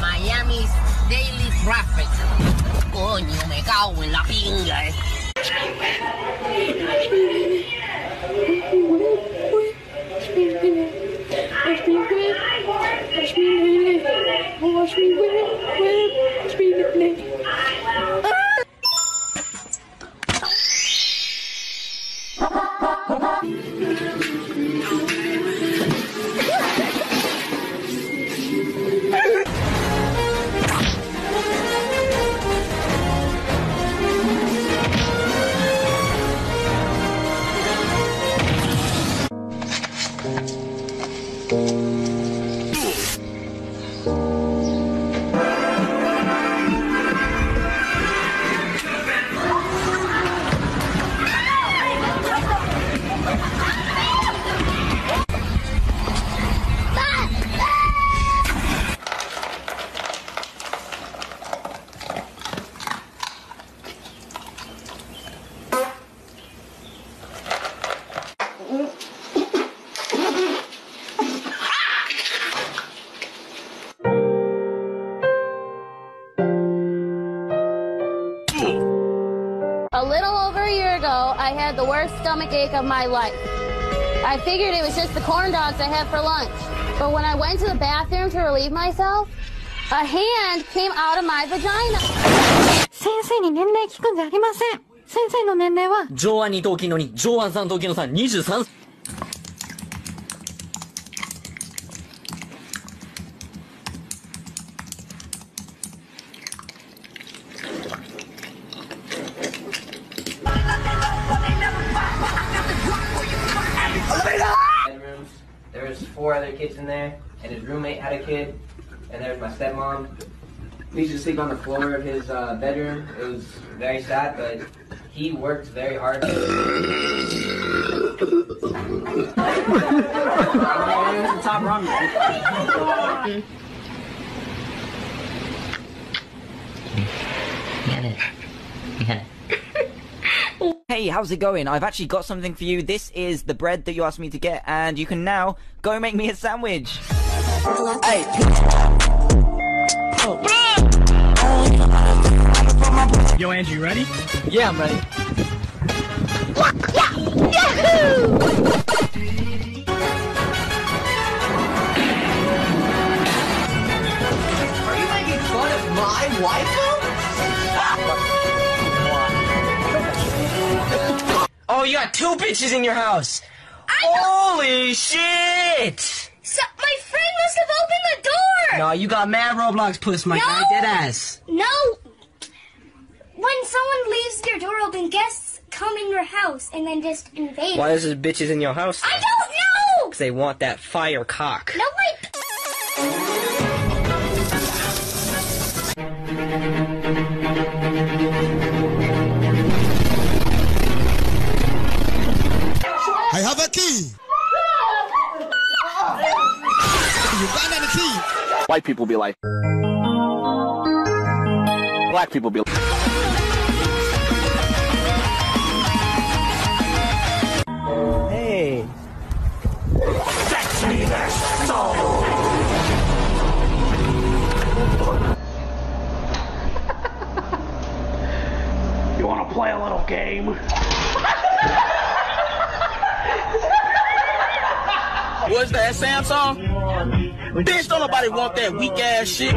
Miami's daily traffic. 你又没教会 mẹ 该 little over a year ago, I had the worst stomach ache of my life. I figured it was just the corn dogs I had for lunch. But when I went to the bathroom to relieve myself, a hand came out of my vagina. 先生に年齢聞くんじゃありません。先生の年齢は、上腕二頭筋の2、上腕三頭筋の3、23。 Was four other kids in there, and his roommate had a kid, and there was my stepmom. We used to sleep on the floor of his uh, bedroom. It was very sad, but he worked very hard. top ramen. Hey, how's it going? I've actually got something for you. This is the bread that you asked me to get, and you can now go make me a sandwich. Hey. Yo, Andrew, you ready? Yeah, I'm ready. Are you making fun of my waifu? You got two bitches in your house. Holy shit! So, my friend must have opened the door! No, you got mad Roblox puss, Mike. I No. did ass. No! When someone leaves their door open, guests come in your house and then just invade. Why is there bitches in your house? I don't know! Because they want that fire cock. No, I. key. You got any key? White people be like. Black people be like. Hey. You want to play a little game? What's that, Samsung? Bitch, don't nobody want that weak ass shit.